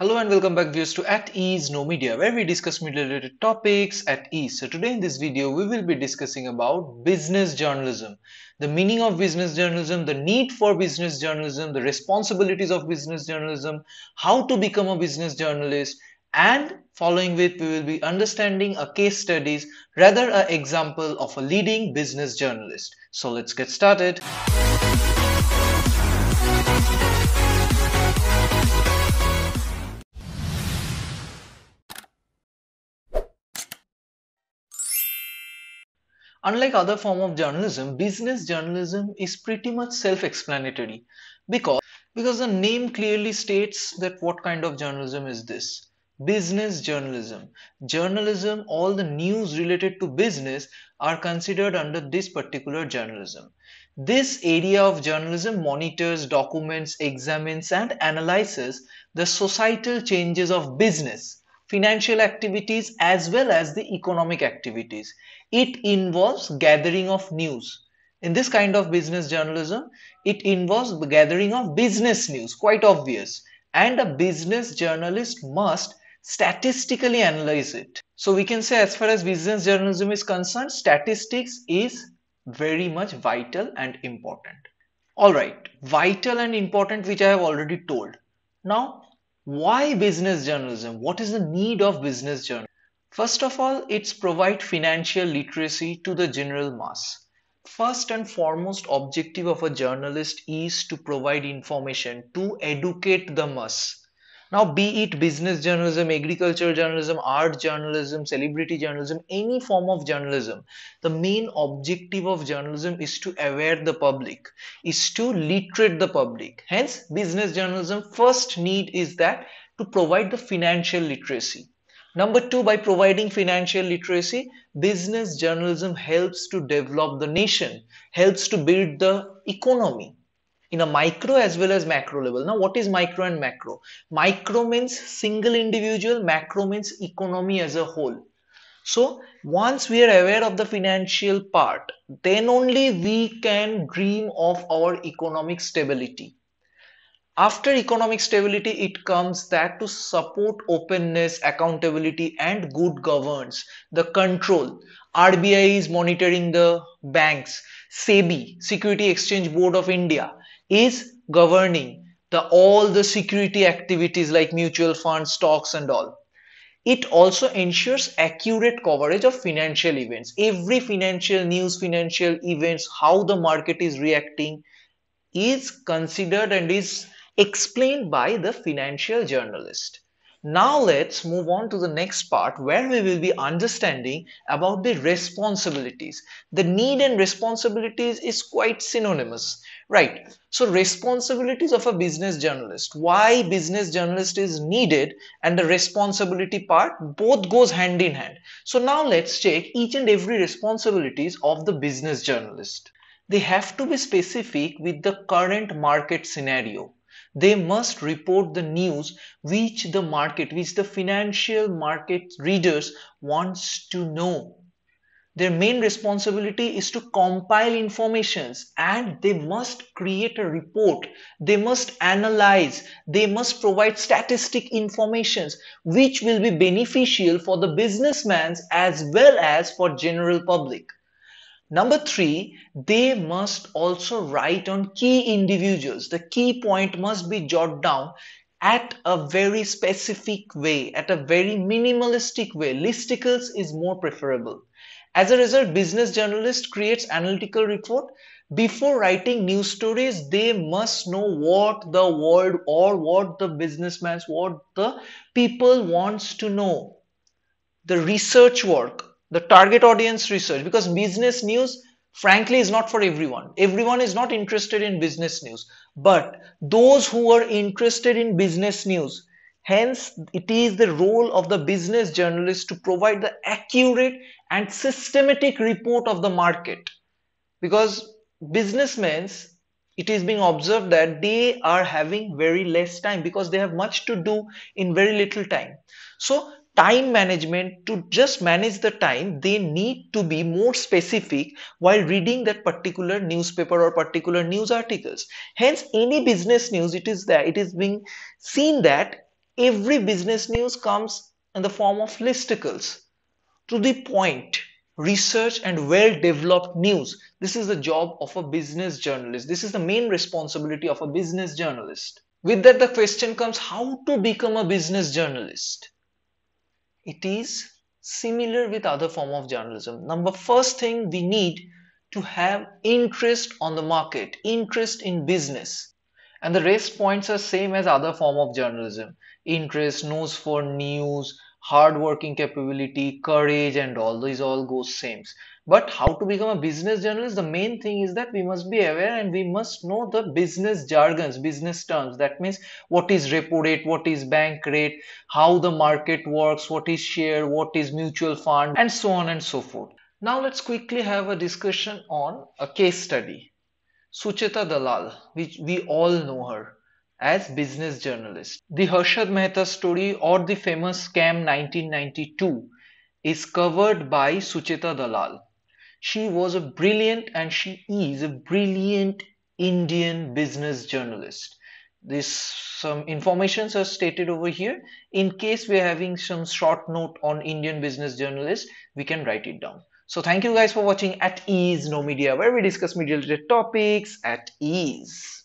Hello and welcome back viewers to At Ease Know Media where we discuss media related topics at ease. So today in this video we will be discussing about business journalism. The meaning of business journalism, the need for business journalism, the responsibilities of business journalism, how to become a business journalist and following with we will be understanding a case studies rather an example of a leading business journalist. So let's get started. Unlike other form of journalism, business journalism is pretty much self-explanatory because, because the name clearly states that what kind of journalism is this. Business journalism. Journalism, all the news related to business are considered under this particular journalism. This area of journalism monitors, documents, examines and analyzes the societal changes of business, financial activities as well as the economic activities it involves gathering of news. In this kind of business journalism, it involves the gathering of business news, quite obvious. And a business journalist must statistically analyze it. So we can say as far as business journalism is concerned, statistics is very much vital and important. Alright, vital and important which I have already told. Now, why business journalism? What is the need of business journalism? First of all, it's provide financial literacy to the general mass. First and foremost objective of a journalist is to provide information, to educate the mass. Now, be it business journalism, agriculture journalism, art journalism, celebrity journalism, any form of journalism, the main objective of journalism is to aware the public, is to literate the public. Hence, business journalism first need is that to provide the financial literacy. Number two, by providing financial literacy, business journalism helps to develop the nation, helps to build the economy in a micro as well as macro level. Now, what is micro and macro? Micro means single individual, macro means economy as a whole. So, once we are aware of the financial part, then only we can dream of our economic stability after economic stability, it comes that to support openness, accountability and good governance, the control. RBI is monitoring the banks. SEBI, Security Exchange Board of India, is governing the all the security activities like mutual funds, stocks and all. It also ensures accurate coverage of financial events. Every financial news, financial events, how the market is reacting is considered and is explained by the financial journalist. Now let's move on to the next part where we will be understanding about the responsibilities. The need and responsibilities is quite synonymous, right? So responsibilities of a business journalist, why business journalist is needed and the responsibility part both goes hand in hand. So now let's check each and every responsibilities of the business journalist. They have to be specific with the current market scenario they must report the news which the market, which the financial market readers wants to know. Their main responsibility is to compile informations and they must create a report. They must analyze. They must provide statistic informations which will be beneficial for the businessmen as well as for general public. Number three, they must also write on key individuals. The key point must be jotted down at a very specific way, at a very minimalistic way. Listicles is more preferable. As a result, business journalist creates analytical report. Before writing news stories, they must know what the world or what the businessmen, what the people wants to know. The research work, the target audience research because business news frankly is not for everyone. Everyone is not interested in business news. But those who are interested in business news hence it is the role of the business journalist to provide the accurate and systematic report of the market. Because businessmen it is being observed that they are having very less time because they have much to do in very little time. So time management to just manage the time they need to be more specific while reading that particular newspaper or particular news articles hence any business news it is that it is being seen that every business news comes in the form of listicles. To the point, research and well developed news. This is the job of a business journalist. This is the main responsibility of a business journalist. With that, the question comes how to become a business journalist? It is similar with other form of journalism. Number first thing we need to have interest on the market, interest in business. And the rest points are same as other form of journalism. Interest, nose for news, hard working capability, courage and all these all go same. But how to become a business journalist? The main thing is that we must be aware and we must know the business jargons, business terms. That means what is repo rate, what is bank rate, how the market works, what is share, what is mutual fund and so on and so forth. Now let's quickly have a discussion on a case study. Sucheta Dalal, which we all know her as business journalist. The Harshad Mehta story or the famous scam 1992 is covered by Sucheta Dalal. She was a brilliant and she is a brilliant Indian business journalist. This some informations are stated over here. In case we are having some short note on Indian business journalists, we can write it down. So thank you guys for watching at ease know media where we discuss media related topics at ease.